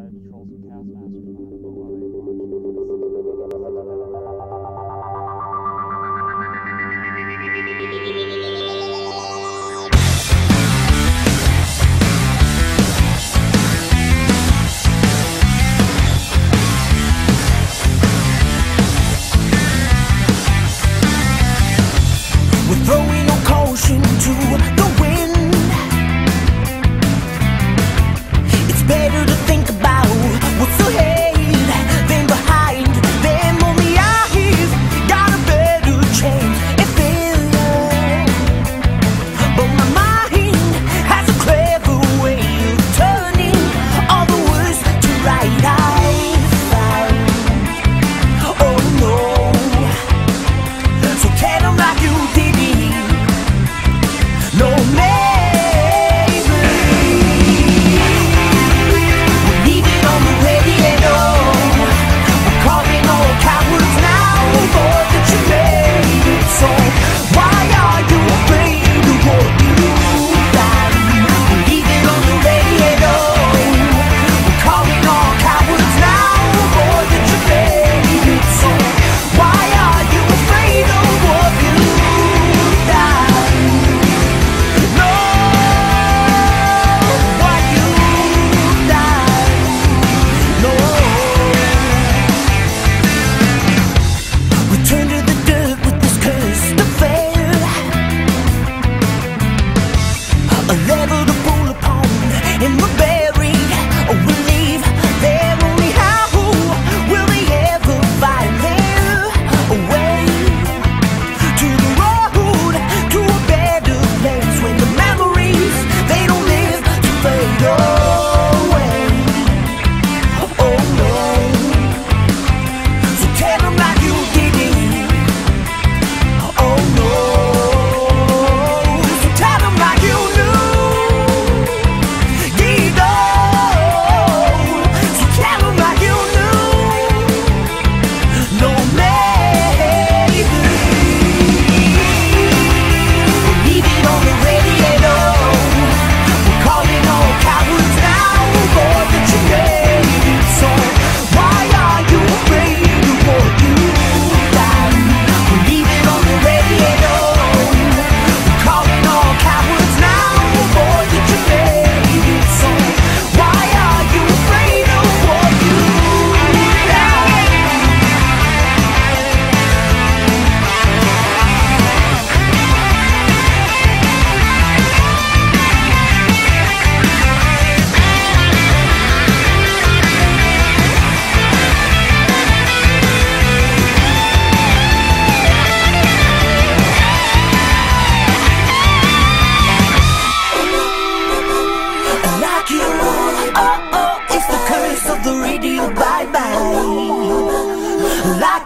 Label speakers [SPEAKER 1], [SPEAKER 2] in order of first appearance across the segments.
[SPEAKER 1] like you. Oh, oh, it's the curse of the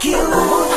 [SPEAKER 1] radio. Bye